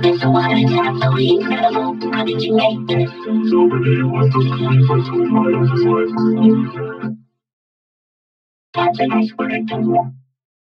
There's a lot of absolutely incredible. How did you make this? So many was the story for two miles of life. That's a nice word.